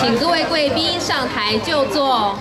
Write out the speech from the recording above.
请各位贵宾上台就坐。